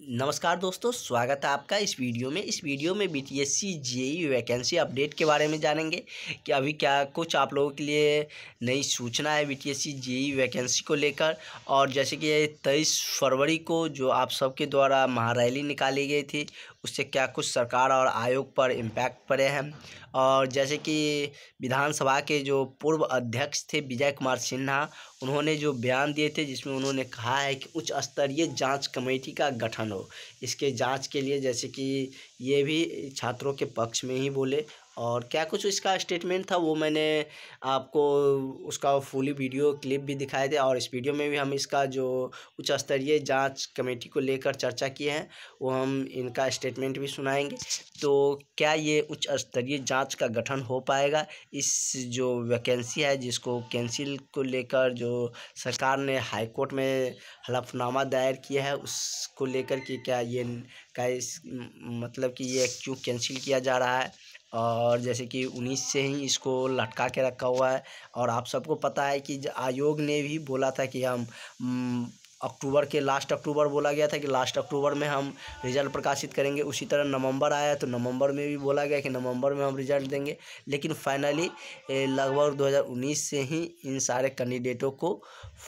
नमस्कार दोस्तों, स्वागत है आपका इस वीडियो में। इस वीडियो में B T S C J E vacancy update के बारे में जानेंगे कि अभी क्या कुछ आप लोगों के लिए नई सूचना है B T S C J E vacancy को लेकर। और जैसे कि तेईस फरवरी को जो आप सबके द्वारा महारैली निकाली गई थी उससे क्या कुछ सरकार और आयोग पर इम्पैक्ट पड़े हैं? और जैसे कि विधानसभा के जो पूर्व अध्यक्ष थे विजय कुमार सिन्हा, उन्होंने जो बयान दिए थे जिसमें उन्होंने कहा है कि उच्च स्तरीय जाँच कमेटी का गठन हो। इसके जाँच के लिए जैसे कि ये भी छात्रों के पक्ष में ही बोले और क्या कुछ इसका स्टेटमेंट था? वो मैंने आपको उसका फुली वीडियो क्लिप भी दिखाए थे और इस वीडियो में भी हम इसका जो उच्च स्तरीय जाँच कमेटी को लेकर चर्चा किए हैं, वो हम इनका स्टेटमेंट भी सुनाएँगे। तो क्या ये उच्च स्तरीय जाँच का गठन हो पाएगा? इस जो वैकेंसी है, जिसको कैंसिल को लेकर जो सरकार ने हाईकोर्ट में हलफनामा दायर किया है, उसको लेकर कि क्या ये का इस मतलब कि ये क्यों कैंसिल किया जा रहा है? और जैसे कि उन्नीस से ही इसको लटका के रखा हुआ है और आप सबको पता है कि आयोग ने भी बोला था कि हम अक्टूबर के लास्ट अक्टूबर बोला गया था कि लास्ट अक्टूबर में हम रिज़ल्ट प्रकाशित करेंगे। उसी तरह नवंबर आया तो नवंबर में भी बोला गया कि नवंबर में हम रिज़ल्ट देंगे। लेकिन फाइनली लगभग 2019 से ही इन सारे कैंडिडेटों को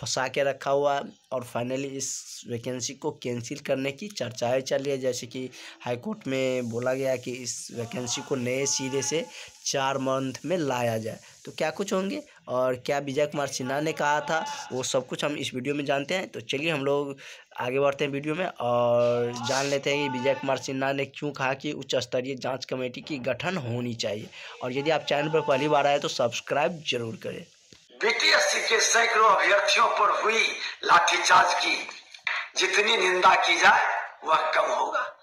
फंसा के रखा हुआ और फाइनली इस वैकेंसी को कैंसिल करने की चर्चाएँ चल रही है। जैसे कि हाई कोर्ट में बोला गया कि इस वैकेंसी को नए सिरे से चार मंथ में लाया जाए। तो क्या कुछ होंगे? और क्या विजय कुमार सिन्हा ने कहा था? वो सब कुछ हम इस वीडियो में जानते हैं। तो चलिए हम लोग आगे बढ़ते हैं वीडियो में और जान लेते हैं कि विजय कुमार सिन्हा ने क्यों कहा कि उच्च स्तरीय जाँच कमेटी की गठन होनी चाहिए। और यदि आप चैनल पर पहली बार आए तो सब्सक्राइब ज़रूर करें। बीटीएससी के सैकड़ों अभ्यर्थियों पर हुई लाठीचार्ज की। जितनी निंदा की जाए, वह कम होगा।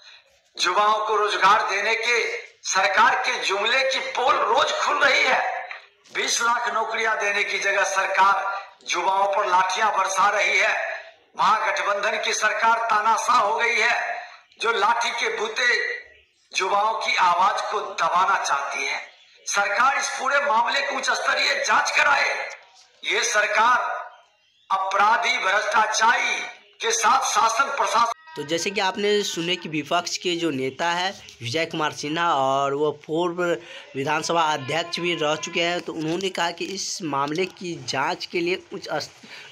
युवाओं को रोज़गार देने के, सरकार के जुमले की पोल रोज खुल रही है। 20 लाख नौकरियाँ देने की जगह सरकार युवाओं पर लाठियाँ बरसा रही है। महागठबंधन की सरकार तानाशाह हो गई है। जो लाठी के बूते युवाओं की आवाज़ को दबाना चाहती है। सरकार इस पूरे मामले की उच्च स्तरीय जाँच कराए। ये सरकार अपराधी भ्रष्टाचारी के साथ शासन प्रशासन तो जैसे कि आपने सुने कि विपक्ष के जो नेता है, विजय कुमार सिन्हा और वो पूर्व विधानसभा अध्यक्ष भी रह चुके हैं तो उन्होंने कहा कि इस मामले की जाँच के लिए उच्च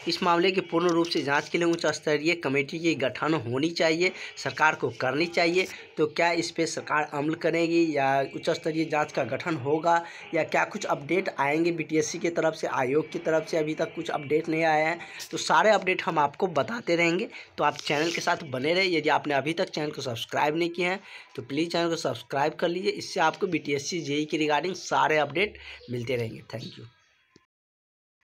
इस मामले की पूर्ण रूप से जाँच के लिए उच्च स्तरीय कमेटी की गठन होनी चाहिए, सरकार को करनी चाहिए। तो क्या इस पर सरकार अमल करेगी या उच्च स्तरीय जाँच का गठन होगा या क्या कुछ अपडेट आएँगे बी की तरफ़ से, आयोग की तरफ़ से? अभी तक कुछ अपडेट नहीं आया है। तो सारे अपडेट हम आपको बताते रहेंगे। तो आप चैनल के साथ बने रहे यदि आपने अभी तक चैनल को सब्सक्राइब नहीं किया है तो प्लीज़ चैनल को सब्सक्राइब कर लीजिए। इससे आपको B T S C J E के रिगार्डिंग सारे अपडेट मिलते रहेंगे। Thank you.